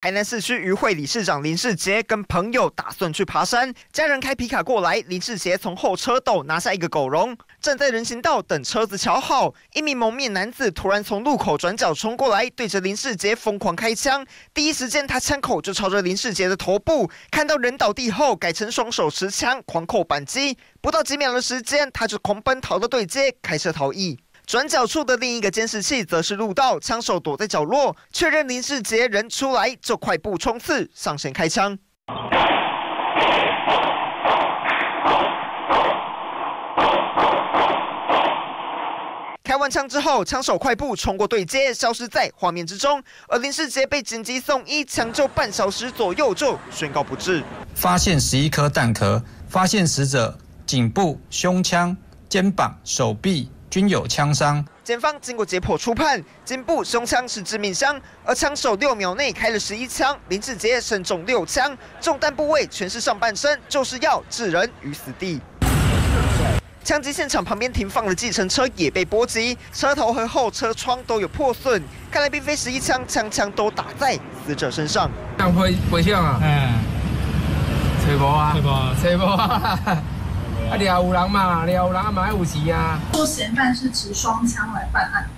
台南市区渔会理事长林世杰跟朋友打算去爬山，家人开皮卡过来，林世杰从后车斗拿下一个狗笼，站在人行道等车子瞧好。一名蒙面男子突然从路口转角冲过来，对着林世杰疯狂开枪。第一时间他枪口就朝着林世杰的头部，看到人倒地后，改成双手持枪狂扣扳机，不到几秒的时间，他就狂奔逃到对街，开车逃逸。转角处的另一个监视器则是录到枪手躲在角落，确认林世杰人出来就快步冲刺，上前开枪。开完枪之后，枪手快步冲过对街，消失在画面之中。而林世杰被紧急送医抢救，半小时左右就宣告不治。发现十一颗弹壳，发现死者颈部、胸腔、肩膀、手臂。均有枪伤。检方经过解剖初判，颈部、胸腔是致命伤，而枪手六秒内开了十一枪，林志杰身中六枪，中弹部位全是上半身，就是要置人于死地。枪击现场旁边停放的计程车也被波及，车头和后车窗都有破损，看来并非十一枪枪枪都打在死者身上。会会枪啊？嗯，吹波啊？吹波？吹波啊？啊，廖有人嘛，廖有人啊，蛮有钱啊。做嫌犯是持双枪来办案吗？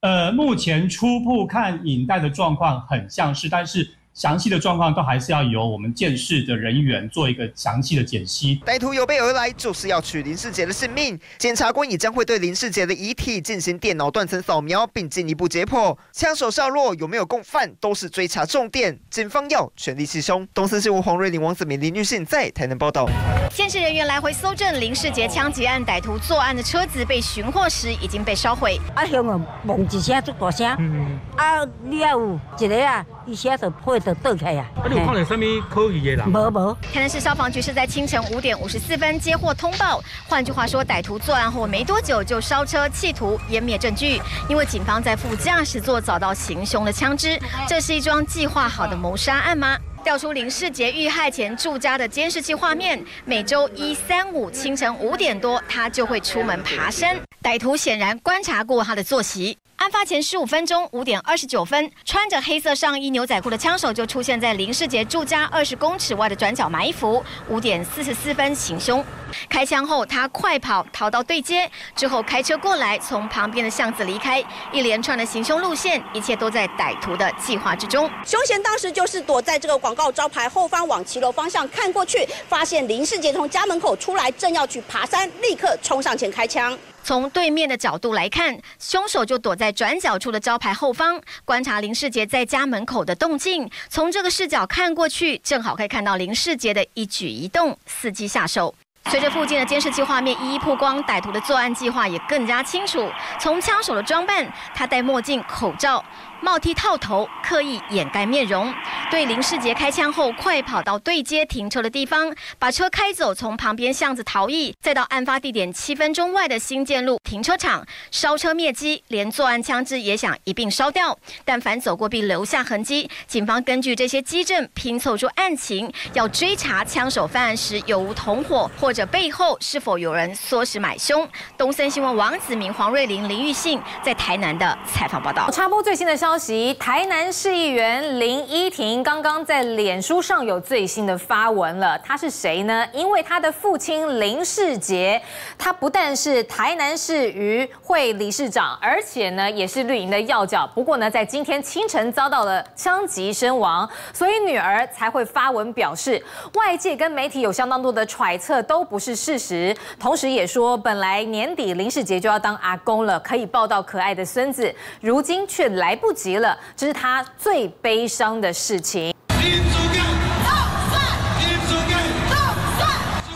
呃，目前初步看影带的状况很像是，但是。详细的状况都还是要由我们监视的人员做一个详细的解析。歹徒有备而来，就是要取林世杰的性命。检察官也将会对林世杰的遗体进行电脑断层扫描，并进一步解剖枪手下落有没有共犯，都是追查重点。警方要全力缉凶。东森新闻黄瑞玲、王子明、林女信在台南报道。监视人员来回搜证，林世杰枪击案歹徒作案的车子被寻获时已经被烧毁。啊，香啊，嘣一声足大声。嗯。啊，你要有一个啊，一下就破的倒起呀。啊，你有看到什么可疑的人？无无。台南市消防局是在清晨五点五十四分接获通报，换句话说，歹徒作案后没多久就烧车，企图湮灭证据。因为警方在副驾驶座找到行凶的枪支，这是一桩计划好的谋杀案吗？调出林世杰遇害前住家的监视器画面，每周一、三、五清晨五点多，他就会出门爬山。歹徒显然观察过他的作息。案发前十五分钟，五点二十九分，穿着黑色上衣、牛仔裤的枪手就出现在林世杰住家二十公尺外的转角埋伏。五点四十四分行凶，开枪后他快跑逃到对街，之后开车过来，从旁边的巷子离开。一连串的行凶路线，一切都在歹徒的计划之中。凶嫌当时就是躲在这个广告招牌后方，往骑楼方向看过去，发现林世杰从家门口出来，正要去爬山，立刻冲上前开枪。从对面的角度来看，凶手就躲在转角处的招牌后方，观察林世杰在家门口的动静。从这个视角看过去，正好可以看到林世杰的一举一动，伺机下手。随着附近的监视器画面一一曝光，歹徒的作案计划也更加清楚。从枪手的装扮，他戴墨镜、口罩。帽剃套头，刻意掩盖面容。对林世杰开枪后，快跑到对街停车的地方，把车开走，从旁边巷子逃逸，再到案发地点七分钟外的新建路停车场烧车灭机，连作案枪支也想一并烧掉。但凡走过必留下痕迹。警方根据这些基证拼凑出案情，要追查枪手犯案时有无同伙，或者背后是否有人唆使买凶。东森新闻王子明、黄瑞玲、林玉信在台南的采访报道。插播最新的消。消息，台南市议员林依婷刚刚在脸书上有最新的发文了。他是谁呢？因为他的父亲林世杰，他不但是台南市渔会理事长，而且呢也是绿营的要角。不过呢，在今天清晨遭到了枪击身亡，所以女儿才会发文表示，外界跟媒体有相当多的揣测都不是事实。同时也说，本来年底林世杰就要当阿公了，可以抱到可爱的孙子，如今却来不及。急了，这是他最悲伤的事情。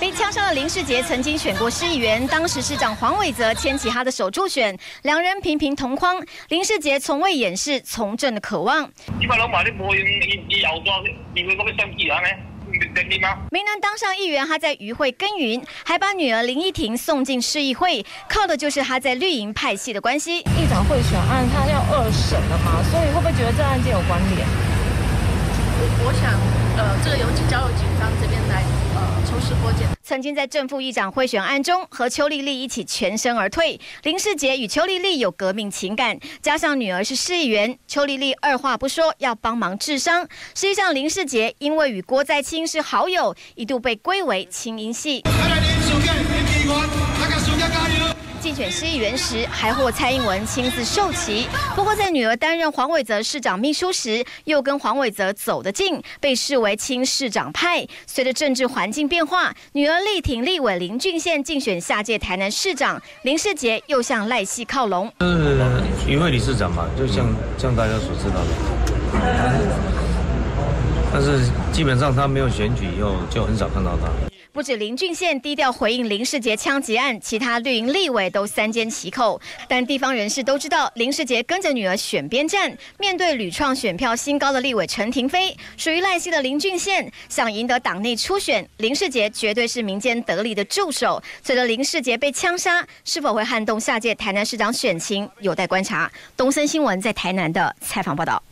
被枪伤的林世杰曾经选过市议员，当时市长黄伟泽牵起他的手助选，两人频频同框。林世杰从未掩饰从政的渴望。没能当上议员，他在渔会耕耘，还把女儿林依婷送进市议会，靠的就是他在绿营派系的关系。议长贿选案，他要二审了嘛，所以会不会觉得这案件有关联？我我想，呃，这个有请交由警方这边来曾经在正副议长贿选案中和邱丽丽一起全身而退，林世杰与邱丽丽有革命情感，加上女儿是市议员，邱丽丽二话不说要帮忙治伤。实际上，林世杰因为与郭在清是好友，一度被归为清音系。竞选市议员时，还获蔡英文亲自授旗。不过，在女儿担任黄伟泽市长秘书时，又跟黄伟泽走得近，被视为亲市长派。随着政治环境变化，女儿力挺立委林俊宪竞选下届台南市长，林世杰又向赖系靠拢。是余会理事长嘛，就像像大家所知道的，但是基本上他没有选举以后，就很少看到他。不止林俊宪低调回应林世杰枪击案，其他绿营立委都三缄其口。但地方人士都知道，林世杰跟着女儿选边站。面对屡创选票新高的立委陈廷飞，属于赖系的林俊宪想赢得党内初选，林世杰绝对是民间得力的助手。随着林世杰被枪杀，是否会撼动下届台南市长选情，有待观察。东森新闻在台南的采访报道。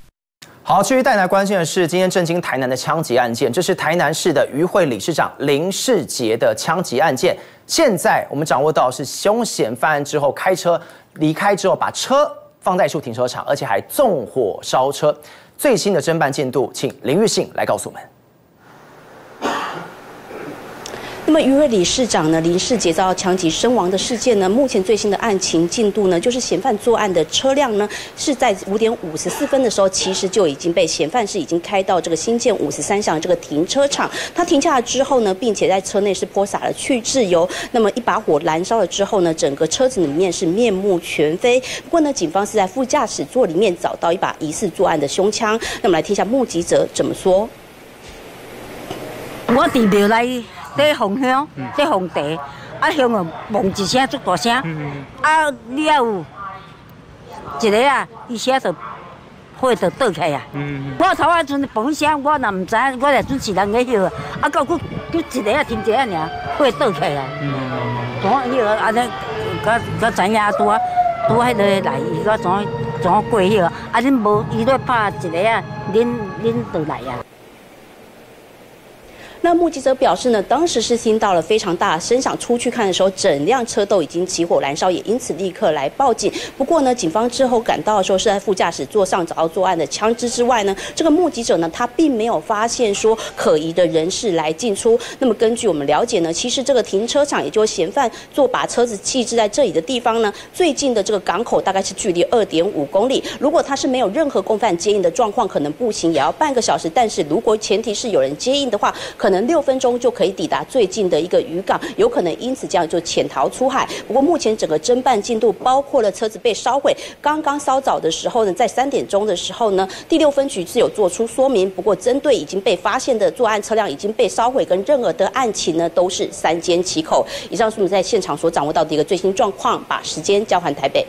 好，至于带来关心的是今天震惊台南的枪击案件，这是台南市的渔会理事长林世杰的枪击案件。现在我们掌握到是凶嫌犯案之后开车离开之后，把车放在一处停车场，而且还纵火烧车。最新的侦办进度，请林玉信来告诉我们。那么，渔会理事长呢林世杰遭到枪击身亡的事件呢，目前最新的案情进度呢，就是嫌犯作案的车辆呢，是在五点五十四分的时候，其实就已经被嫌犯是已经开到这个新建五十三巷这个停车场。他停下来之后呢，并且在车内是泼洒了去渍油。那么一把火燃烧了之后呢，整个车子里面是面目全非。不过呢，警方是在副驾驶座里面找到一把疑似作案的凶枪。那么来听一下目击者怎么说。我伫庙内。在放香，在放茶，啊香哦，嘣一声足大声，啊你啊有一个啊，伊写着火就倒起啊。我头啊阵嘣声，我若毋知影，我来准是人在烧，啊到佫佫一个啊停一个尔，火倒起来。怎迄个安尼，佮佮知影拄啊拄迄个来，伊佮怎怎过迄个，啊恁无伊咧拍一个啊，恁恁倒来啊。那目击者表示呢，当时是听到了非常大声响，出去看的时候，整辆车都已经起火燃烧，也因此立刻来报警。不过呢，警方之后赶到的时候，是在副驾驶座上找到作案的枪支之外呢，这个目击者呢，他并没有发现说可疑的人士来进出。那么根据我们了解呢，其实这个停车场，也就是嫌犯做把车子弃置在这里的地方呢，最近的这个港口大概是距离二点五公里。如果他是没有任何共犯接应的状况，可能步行也要半个小时。但是如果前提是有人接应的话，可可能六分钟就可以抵达最近的一个渔港，有可能因此这样就潜逃出海。不过目前整个侦办进度包括了车子被烧毁，刚刚稍早的时候呢，在三点钟的时候呢，第六分局是有做出说明。不过针对已经被发现的作案车辆已经被烧毁，跟任何的案情呢，都是三缄其口。以上是我们在现场所掌握到的一个最新状况，把时间交还台北。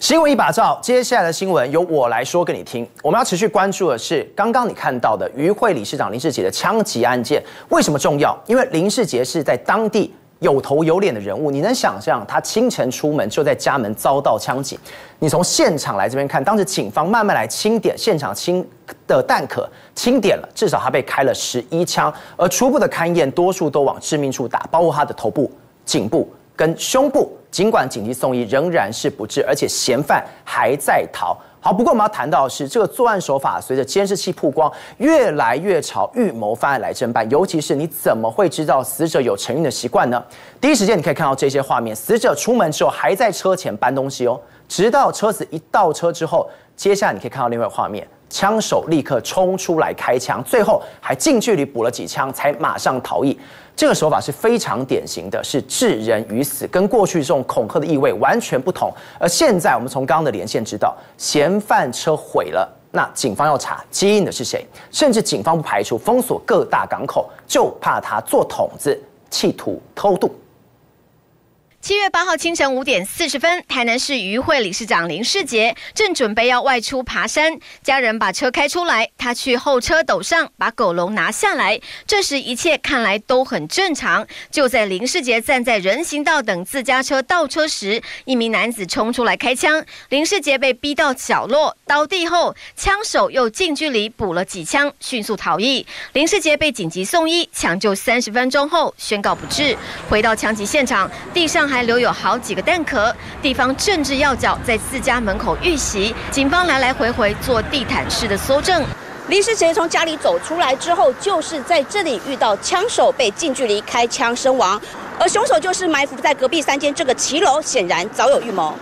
新闻一把照，接下来的新闻由我来说给你听。我们要持续关注的是刚刚你看到的渔会理事长林世杰的枪击案件，为什么重要？因为林世杰是在当地有头有脸的人物，你能想象他清晨出门就在家门遭到枪击？你从现场来这边看，当时警方慢慢来清点现场清的弹壳，清点了，至少他被开了十一枪，而初步的勘验多数都往致命处打，包括他的头部、颈部。跟胸部，尽管紧急送医，仍然是不治，而且嫌犯还在逃。好，不过我们要谈到的是，这个作案手法随着监视器曝光，越来越朝预谋犯案来侦办。尤其是你怎么会知道死者有成运的习惯呢？第一时间你可以看到这些画面，死者出门之后还在车前搬东西哦，直到车子一倒车之后，接下来你可以看到另外画面，枪手立刻冲出来开枪，最后还近距离补了几枪，才马上逃逸。这个手法是非常典型的，是置人于死，跟过去这种恐吓的意味完全不同。而现在我们从刚刚的连线知道，嫌犯车毁了，那警方要查接应的是谁，甚至警方不排除封锁各大港口，就怕他做筒子，企图偷渡。七月八号清晨五点四十分，台南市渔会理事长林世杰正准备要外出爬山，家人把车开出来，他去后车斗上把狗笼拿下来。这时一切看来都很正常。就在林世杰站在人行道等自家车倒车时，一名男子冲出来开枪，林世杰被逼到角落倒地后，枪手又近距离补了几枪，迅速逃逸。林世杰被紧急送医抢救，三十分钟后宣告不治。回到枪击现场，地上。还留有好几个弹壳，地方政治要角在自家门口遇袭，警方来来回回做地毯式的搜证。林世杰从家里走出来之后，就是在这里遇到枪手，被近距离开枪身亡，而凶手就是埋伏在隔壁三间这个骑楼，显然早有预谋。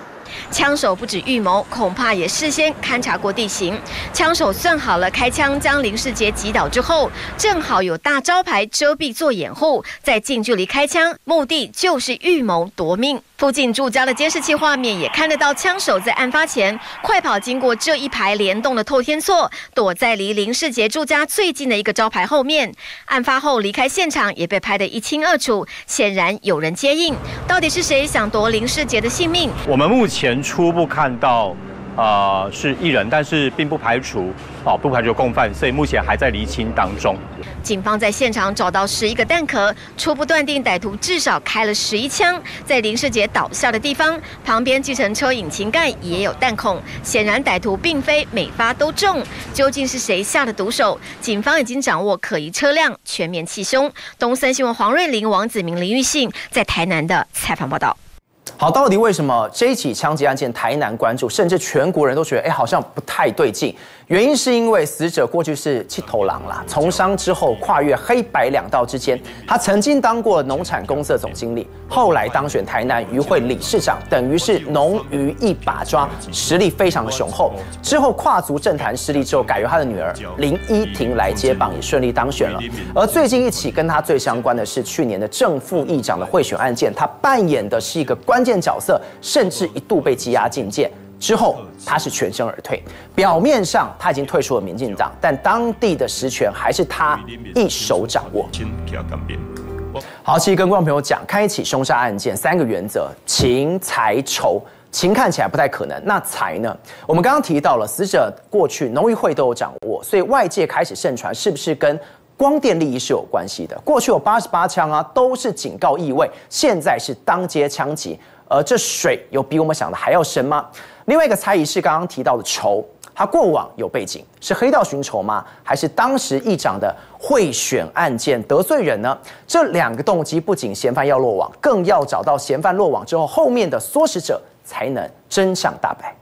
枪手不止预谋，恐怕也事先勘察过地形。枪手算好了开枪将林世杰击倒之后，正好有大招牌遮蔽做掩护，在近距离开枪，目的就是预谋夺命。附近住家的监视器画面也看得到，枪手在案发前快跑经过这一排联动的透天厝，躲在离林世杰住家最近的一个招牌后面。案发后离开现场也被拍得一清二楚，显然有人接应。到底是谁想夺林世杰的性命？我们目前初步看到。呃，是一人，但是并不排除，哦，不排除共犯，所以目前还在厘清当中。警方在现场找到十一个弹壳，初步断定歹徒至少开了十一枪。在林世杰倒下的地方，旁边计程车引擎盖也有弹孔，显然歹徒并非每发都中。究竟是谁下的毒手？警方已经掌握可疑车辆，全面缉凶。东森新闻黄瑞玲、王子明、林玉信在台南的采访报道。好，到底为什么这一起枪击案件台南关注，甚至全国人都觉得，哎，好像不太对劲？原因是因为死者过去是七头狼啦，从商之后跨越黑白两道之间，他曾经当过农产公司的总经理，后来当选台南渔会理事长，等于是农渔一把抓，实力非常的雄厚。之后跨足政坛势力之后，改由他的女儿林依婷来接棒，也顺利当选了。而最近一起跟他最相关的是去年的正副议长的贿选案件，他扮演的是一个关键角色，甚至一度被羁押禁见。之后，他是全身而退。表面上他已经退出了民进党，但当地的实权还是他一手掌握。好，其实跟观众朋友讲，开启凶杀案件三个原则：情、财、仇。情看起来不太可能，那财呢？我们刚刚提到了，死者过去农渔会都有掌握，所以外界开始盛传，是不是跟光电利益是有关系的？过去有八十八枪啊，都是警告意味，现在是当街枪击，而这水有比我们想的还要深吗？另外一个猜疑是刚刚提到的仇，他过往有背景，是黑道寻仇吗？还是当时议长的贿选案件得罪人呢？这两个动机不仅嫌犯要落网，更要找到嫌犯落网之后后面的唆使者，才能真相大白。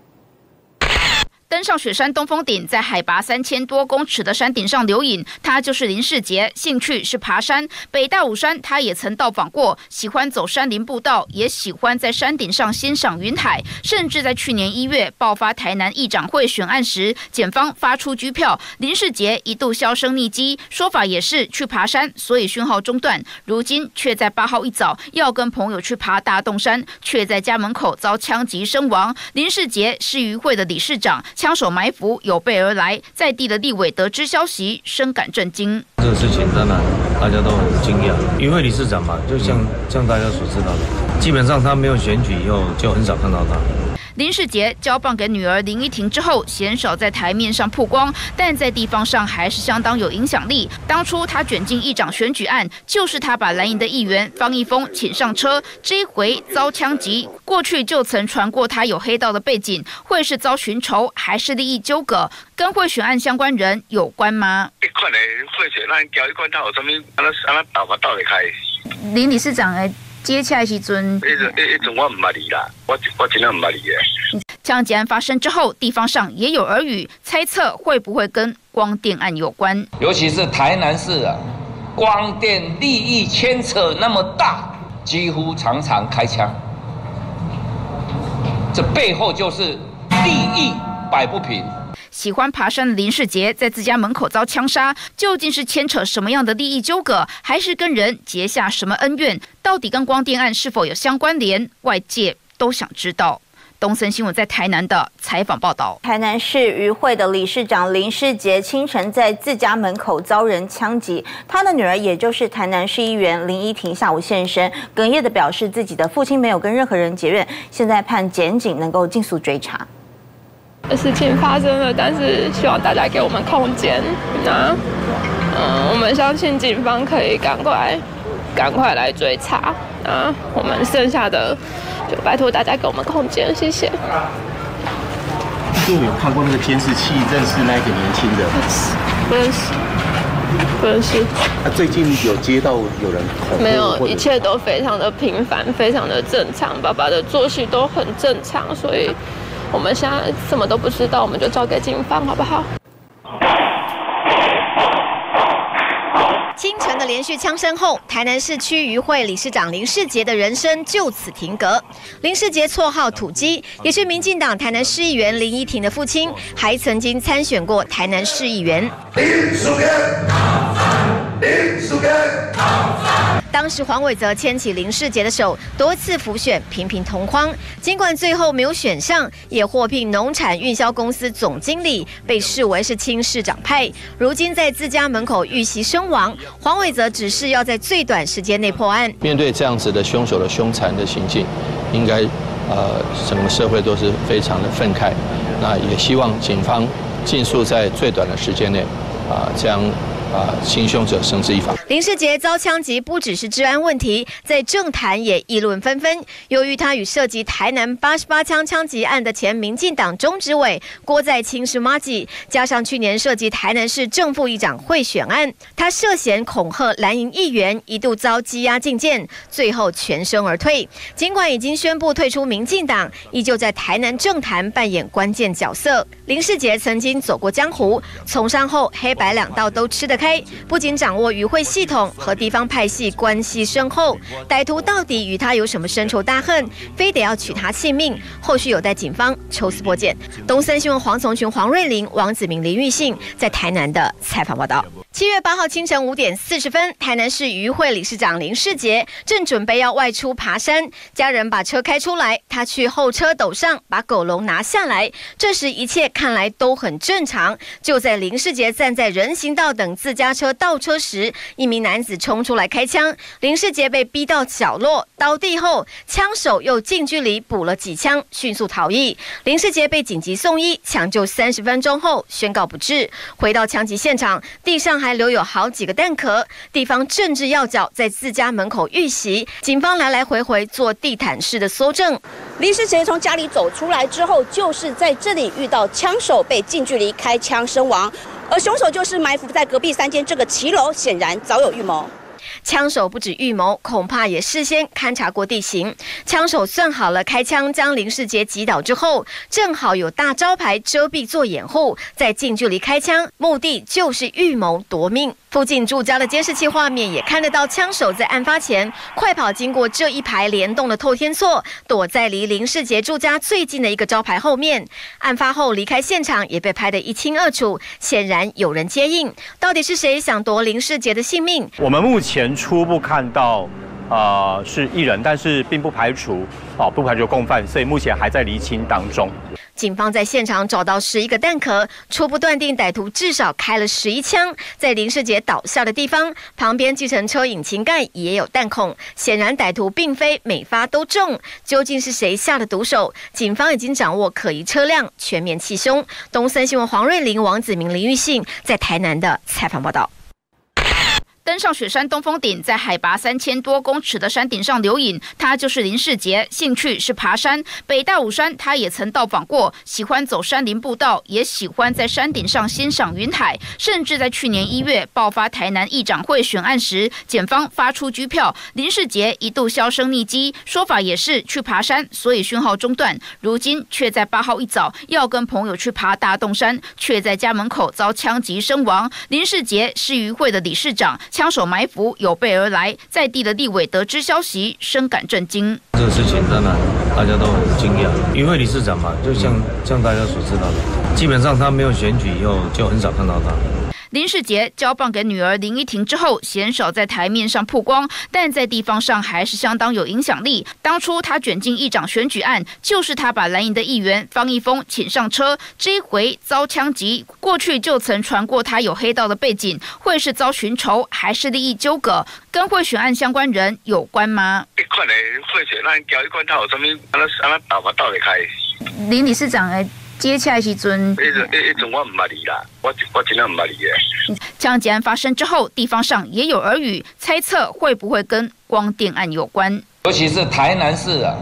登上雪山东峰顶，在海拔三千多公尺的山顶上留影。他就是林世杰，兴趣是爬山。北大武山他也曾到访过，喜欢走山林步道，也喜欢在山顶上欣赏云海。甚至在去年一月爆发台南议长会选案时，检方发出拘票，林世杰一度销声匿迹，说法也是去爬山，所以讯号中断。如今却在八号一早要跟朋友去爬大洞山，却在家门口遭枪击身亡。林世杰是渔会的理事长。枪手埋伏有备而来，在地的立委得知消息，深感震惊。这个事情当然大家都很惊讶，因为理事长嘛，就像像大家所知道的，基本上他没有选举以后，就很少看到他。林世杰交棒给女儿林依婷之后，鲜少在台面上曝光，但在地方上还是相当有影响力。当初他卷进议长选举案，就是他把蓝营的议员方一峰请上车，这一回遭枪击。过去就曾传过他有黑道的背景，会是遭寻仇还是利益纠葛？跟贿选案相关人有关吗？看的贿选案交一关，他有什么？安那安那道法道得开？林理事长诶。接下来时阵，一一一阵我唔捌你啦，我我真的唔捌你嘅。枪击案发生之后，地方上也有耳语，猜测会不会跟光电案有关？尤其是台南市啊，光电利益牵扯那么大，几乎常常开枪，这背后就是利益摆不平。喜欢爬山的林世杰在自家门口遭枪杀，究竟是牵扯什么样的利益纠葛，还是跟人结下什么恩怨？到底跟光电案是否有相关联？外界都想知道。东森新闻在台南的采访报道：台南市渔会的理事长林世杰清晨在自家门口遭人枪击，他的女儿也就是台南市议员林依婷下午现身，哽咽的表示自己的父亲没有跟任何人结怨，现在盼检警能够尽速追查。事情发生了，但是希望大家给我们空间。那，嗯，我们相信警方可以赶快、赶快来追查。那我们剩下的就拜托大家给我们空间，谢谢。就有看过那个监视器，认识那个年轻人？不认识，不认识。他最近有接到有人没有，一切都非常的平凡，非常的正常。爸爸的作息都很正常，所以。我们现在什么都不知道，我们就交给警方，好不好？清晨的连续枪声后，台南市区渔会理事长林世杰的人生就此停格。林世杰绰号土鸡，也是民进党台南市议员林依婷的父亲，还曾经参选过台南市议员。当时黄伟泽牵起林世杰的手，多次浮选，频频同框。尽管最后没有选上，也获聘农产运销公司总经理，被视为是亲市长派。如今在自家门口遇袭身亡，黄伟泽只是要在最短时间内破案。面对这样子的凶手的凶残的行径，应该呃整个社会都是非常的愤慨。那也希望警方尽速在最短的时间内啊将。啊！行凶者绳之以法。林世杰遭枪击不只是治安问题，在政坛也议论纷纷。由于他与涉及台南八十八枪枪击案的前民进党中执委郭在清是妈吉，加上去年涉及台南市正副议长贿选案，他涉嫌恐吓蓝营议员，一度遭羁押禁见，最后全身而退。尽管已经宣布退出民进党，依旧在台南政坛扮演关键角色。林世杰曾经走过江湖，从商后黑白两道都吃得。开不仅掌握与会系统和地方派系关系深厚，歹徒到底与他有什么深仇大恨，非得要取他性命？后续有待警方抽丝剥茧。东森新闻黄从群、黄瑞玲、王子明、林玉信在台南的采访报道。七月八号清晨五点四十分，台南市渔会理事长林世杰正准备要外出爬山，家人把车开出来，他去后车斗上把狗笼拿下来。这时一切看来都很正常。就在林世杰站在人行道等自家车倒车时，一名男子冲出来开枪，林世杰被逼到角落倒地后，枪手又近距离补了几枪，迅速逃逸。林世杰被紧急送医抢救，三十分钟后宣告不治。回到枪击现场，地上还还。留有好几个弹壳，地方政治要角在自家门口遇袭，警方来来回回做地毯式的搜证。李世杰从家里走出来之后，就是在这里遇到枪手，被近距离开枪身亡，而凶手就是埋伏在隔壁三间这个骑楼，显然早有预谋。枪手不止预谋，恐怕也事先勘察过地形。枪手算好了开枪将林世杰击倒之后，正好有大招牌遮蔽做掩护，在近距离开枪，目的就是预谋夺命。附近住家的监视器画面也看得到，枪手在案发前快跑经过这一排联动的透天厝，躲在离林世杰住家最近的一个招牌后面。案发后离开现场也被拍得一清二楚，显然有人接应。到底是谁想夺林世杰的性命？我们目前初步看到，呃，是一人，但是并不排除，哦，不排除共犯，所以目前还在厘清当中。警方在现场找到十一个弹壳，初步断定歹徒至少开了十一枪。在林世杰倒下的地方，旁边计程车引擎盖也有弹孔，显然歹徒并非每发都中。究竟是谁下的毒手？警方已经掌握可疑车辆，全面缉凶。东森新闻黄瑞玲、王子明、林玉信在台南的采访报道。登上雪山东峰顶，在海拔三千多公尺的山顶上留影。他就是林世杰，兴趣是爬山。北大武山他也曾到访过，喜欢走山林步道，也喜欢在山顶上欣赏云海。甚至在去年一月爆发台南议长会选案时，检方发出拘票，林世杰一度销声匿迹，说法也是去爬山，所以讯号中断。如今却在八号一早要跟朋友去爬大洞山，却在家门口遭枪击身亡。林世杰是渔会的理事长。枪手埋伏有备而来，在地的立委得知消息，深感震惊。这个事情当然大家都很惊讶，因为理事长嘛，就像像大家所知道的，基本上他没有选举以后，就很少看到他。林世杰交棒给女儿林依婷之后，鲜少在台面上曝光，但在地方上还是相当有影响力。当初他卷进议长选举案，就是他把蓝营的议员方一峰请上车，这一回遭枪击。过去就曾传过他有黑道的背景，会是遭寻仇还是利益纠葛？跟贿选案相关人有关吗？一款的贿选案交一关，他有什么？安那安那打嘛打得开？林理事长诶。接洽时阵，一一一阵我唔捌你啦，我我真正唔捌你嘅。枪击案发生之后，地方上也有耳语，猜测会不会跟光电案有关？尤其是台南市啊，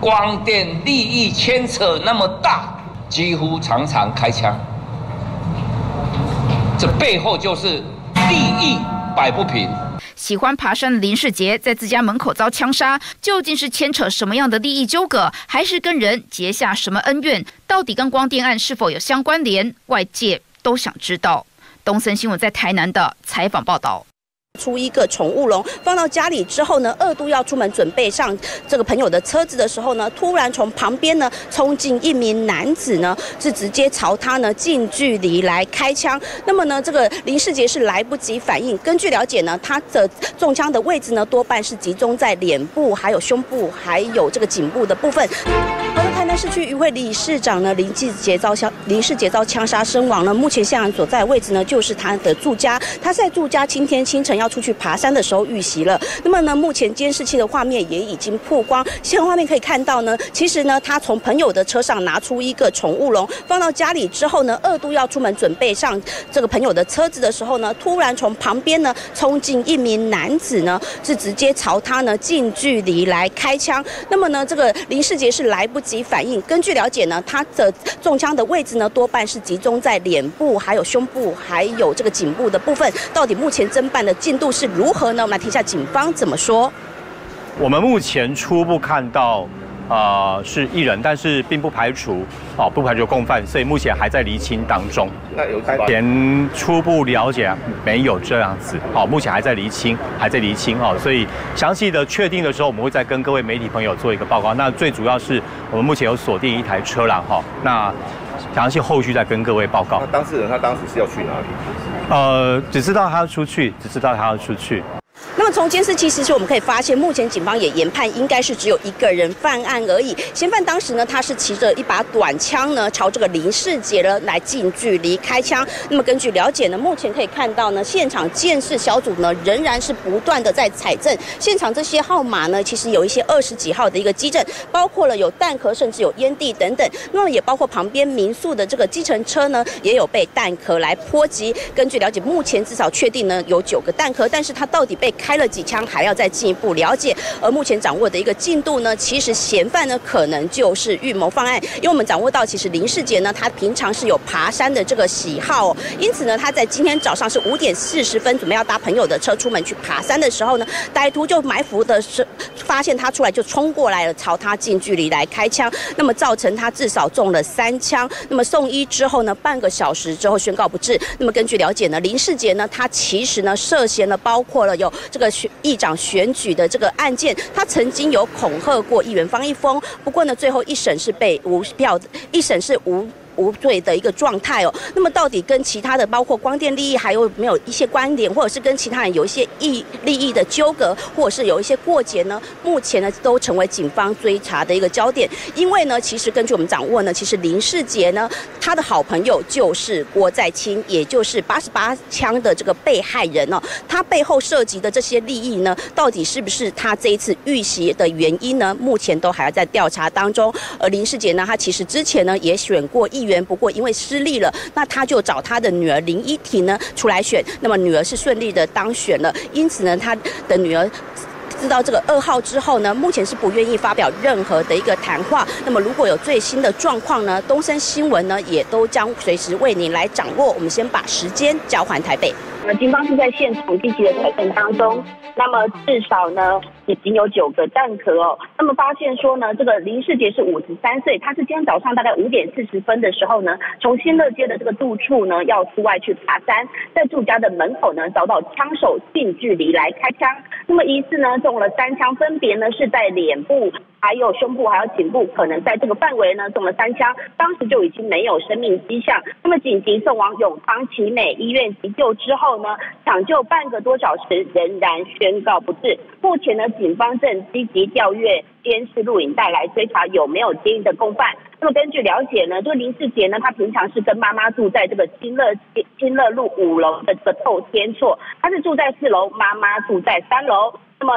光电利益牵扯那么大，几乎常常开枪，这背后就是利益摆不平。喜欢爬山的林世杰在自家门口遭枪杀，究竟是牵扯什么样的利益纠葛，还是跟人结下什么恩怨？到底跟光电案是否有相关联？外界都想知道。东森新闻在台南的采访报道。出一个宠物笼放到家里之后呢，二度要出门准备上这个朋友的车子的时候呢，突然从旁边呢冲进一名男子呢，是直接朝他呢近距离来开枪。那么呢，这个林世杰是来不及反应。根据了解呢，他的中枪的位置呢多半是集中在脸部、还有胸部、还有这个颈部的部分。好的，台南市区一位理事长呢林志杰遭枪，林世杰遭枪杀身亡呢。目前现场所在位置呢就是他的住家，他在住家今天清晨要。出去爬山的时候遇袭了。那么呢，目前监视器的画面也已经曝光。现在画面可以看到呢，其实呢，他从朋友的车上拿出一个宠物笼，放到家里之后呢，二度要出门准备上这个朋友的车子的时候呢，突然从旁边呢冲进一名男子呢，是直接朝他呢近距离来开枪。那么呢，这个林世杰是来不及反应。根据了解呢，他的中枪的位置呢，多半是集中在脸部、还有胸部、还有这个颈部的部分。到底目前侦办的进度是如何呢？我们来听一下警方怎么说。我们目前初步看到，呃，是一人，但是并不排除，哦，不排除共犯，所以目前还在厘清当中。那有前初步了解没有这样子，好，目前还在厘清，还在厘清哦，所以详细的确定的时候，我们会再跟各位媒体朋友做一个报告。那最主要是我们目前有锁定一台车辆，哈，那详细后续再跟各位报告。那当事人他当时是要去哪里？呃，只知道他要出去，只知道他要出去。那么从监视器其实我们可以发现，目前警方也研判应该是只有一个人犯案而已。嫌犯当时呢，他是骑着一把短枪呢，朝这个林世杰呢来近距离开枪。那么根据了解呢，目前可以看到呢，现场监视小组呢仍然是不断的在采证。现场这些号码呢，其实有一些二十几号的一个基证，包括了有弹壳，甚至有烟蒂等等。那么也包括旁边民宿的这个计程车呢，也有被弹壳来波及。根据了解，目前至少确定呢有九个弹壳，但是它到底被开开了几枪，还要再进一步了解。而目前掌握的一个进度呢，其实嫌犯呢可能就是预谋犯案，因为我们掌握到，其实林世杰呢，他平常是有爬山的这个喜好，因此呢，他在今天早上是五点四十分准备要搭朋友的车出门去爬山的时候呢，歹徒就埋伏的是发现他出来就冲过来了，朝他近距离来开枪，那么造成他至少中了三枪。那么送医之后呢，半个小时之后宣告不治。那么根据了解呢，林世杰呢，他其实呢涉嫌了包括了有这个。个议长选举的这个案件，他曾经有恐吓过议员方一峰，不过呢，最后一审是被无票，一审是无。无罪的一个状态哦，那么到底跟其他的包括光电利益还有没有一些关联，或者是跟其他人有一些益利益的纠葛，或者是有一些过节呢？目前呢都成为警方追查的一个焦点。因为呢，其实根据我们掌握呢，其实林世杰呢，他的好朋友就是郭在清，也就是八十八枪的这个被害人哦。他背后涉及的这些利益呢，到底是不是他这一次遇袭的原因呢？目前都还要在调查当中。而林世杰呢，他其实之前呢也选过一。议员不过因为失利了，那他就找他的女儿林依婷呢出来选，那么女儿是顺利的当选了，因此呢，他的女儿知道这个噩耗之后呢，目前是不愿意发表任何的一个谈话。那么如果有最新的状况呢，东森新闻呢也都将随时为您来掌握。我们先把时间交还台北。那警方是在现场积极的采证当中，那么至少呢已经有九个弹壳哦。那么发现说呢，这个林世杰是五十三岁，他是今天早上大概五点四十分的时候呢，从新乐街的这个住处呢要出外去爬山，在住家的门口呢遭到枪手近距离来开枪，那么疑似呢中了三枪，分别呢是在脸部。还有胸部，还有颈部，可能在这个范围呢中了三枪，当时就已经没有生命迹象。那么紧急送往永康奇美医院急救之后呢，抢救半个多小时，仍然宣告不治。目前呢，警方正积极调阅监视录影带来追查有没有接应的共犯。那么根据了解呢，这个林志杰呢，他平常是跟妈妈住在这个新乐新乐路五楼的这个透天厝，他是住在四楼，妈妈住在三楼。那么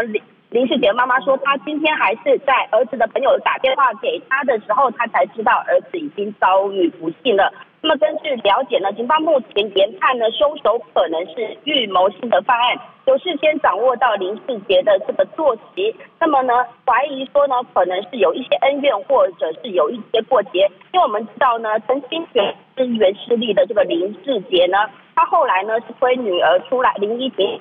林世杰妈妈说，他今天还是在儿子的朋友打电话给他的时候，他才知道儿子已经遭遇不幸了。那么根据了解呢，警方目前研判呢，凶手可能是预谋性的犯案，有事先掌握到林世杰的这个作息。那么呢，怀疑说呢，可能是有一些恩怨，或者是有一些过节。因为我们知道呢，曾经选议员失利的这个林世杰呢，他后来呢是推女儿出来林依婷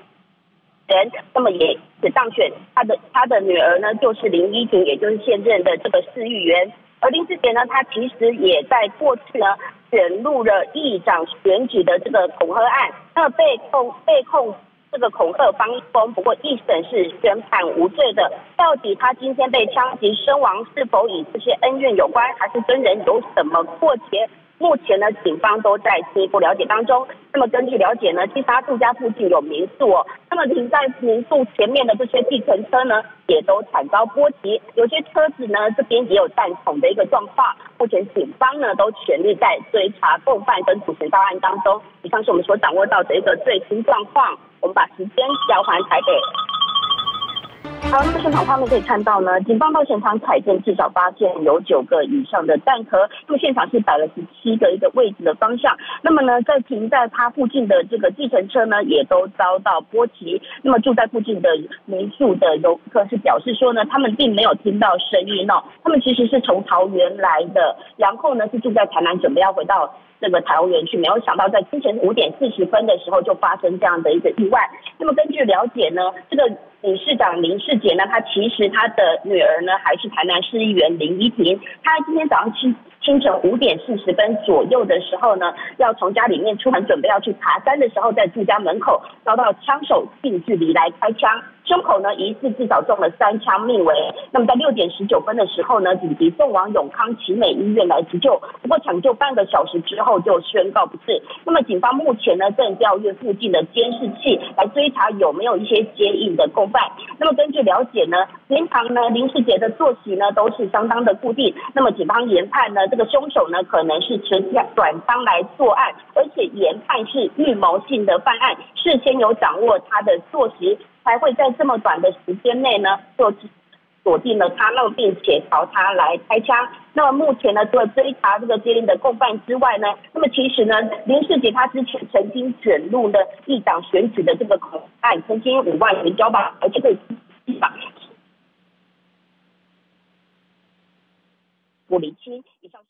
人，那么也是当选，他的他的女儿呢就是林依婷，也就是现任的这个市议员。而林志杰呢，他其实也在过去呢卷入了议长选举的这个恐吓案，那么被控被控这个恐吓方锋，不过一审是宣判无罪的。到底他今天被枪击身亡，是否与这些恩怨有关，还是跟人有什么过节？目前呢，警方都在进一步了解当中。那么根据了解呢，其实他住家附近有民宿哦。那么停在民宿前面的这些计程车呢，也都惨遭波及。有些车子呢，这边也有弹孔的一个状况。目前警方呢，都全力在追查共犯跟主嫌到案当中。以上是我们所掌握到的一个最新状况。我们把时间交还台北。好，那么现场画面可以看到呢，警方到现场采证，至少发现有九个以上的弹壳。那么现场是摆了十七个一个位置的方向。那么呢，在停在它附近的这个计程车呢，也都遭到波及。那么住在附近的民宿的游客是表示说呢，他们并没有听到声音哦，他们其实是从桃园来的，然后呢是住在台南，准备要回到。这个桃园去，没有想到在清晨五点四十分的时候就发生这样的一个意外。那么根据了解呢，这个理事长林世杰呢，他其实他的女儿呢还是台南市议员林依婷，她今天早上清清晨五点四十分左右的时候呢，要从家里面出门准备要去爬山的时候，在住家门口遭到枪手近距离来开枪。胸口呢疑似至少中了三枪，命危。那么在六点十九分的时候呢，紧急送往永康奇美医院来急救。不过抢救半个小时之后就宣告不治。那么警方目前呢正调阅附近的监视器来追查有没有一些接应的共犯。那么根据了解呢，平常呢林世杰的作息呢都是相当的固定。那么警方研判呢，这个凶手呢可能是持短枪来作案，而且研判是预谋性的犯案，事先有掌握他的作息。才会在这么短的时间内呢，就锁定了他，那么并且朝他来开枪。那么目前呢，除了追查这个接应的共犯之外呢，那么其实呢，林世杰他之前曾经卷入了一党选举的这个恐案，曾经五万元交保，而且可以依法不离清。以上。